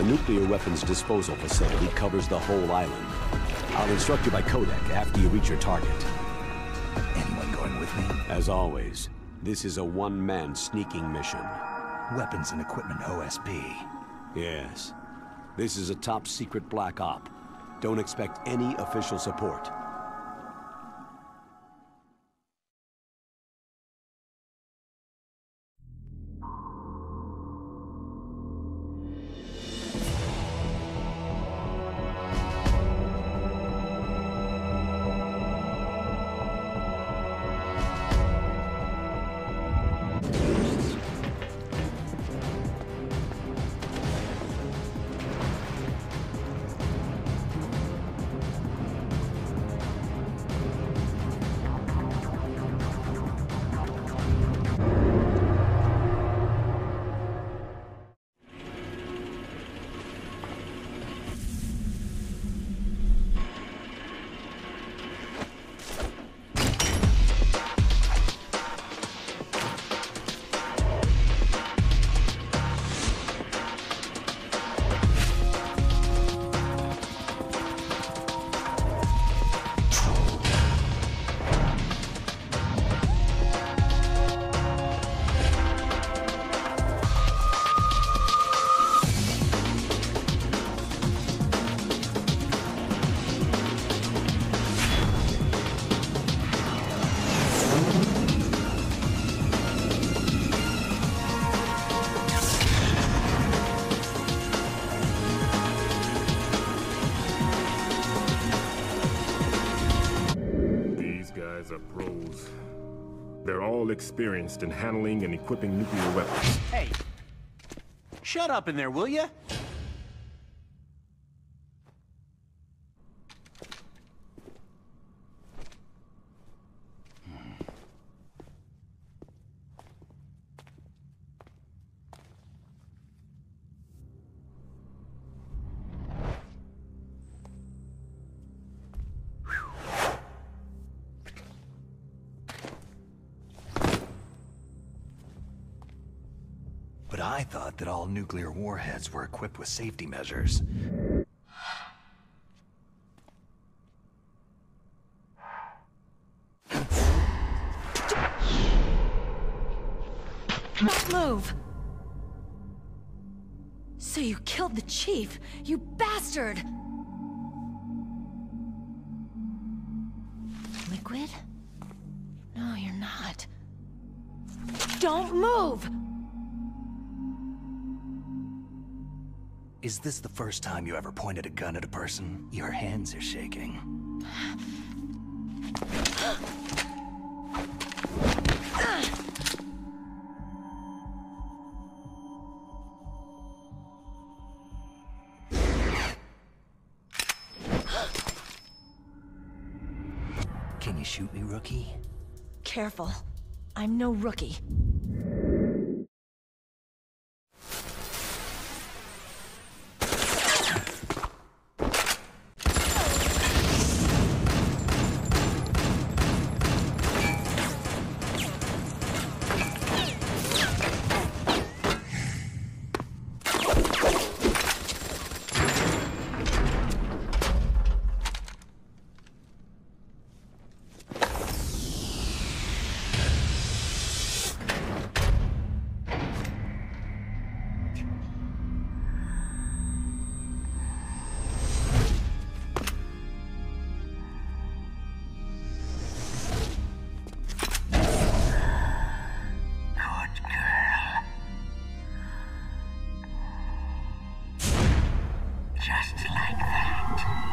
nuclear weapons disposal facility covers the whole island. I'll instruct you by codec after you reach your target. Anyone going with me? As always, this is a one-man sneaking mission. Weapons and equipment OSP. Yes. This is a top-secret black op. Don't expect any official support. They're all experienced in handling and equipping nuclear weapons. Hey! Shut up in there, will ya? I thought that all nuclear warheads were equipped with safety measures. Don't move! So you killed the chief, you bastard! Liquid? No, you're not. Don't move! Is this the first time you ever pointed a gun at a person? Your hands are shaking. Can you shoot me, rookie? Careful. I'm no rookie. Just like that.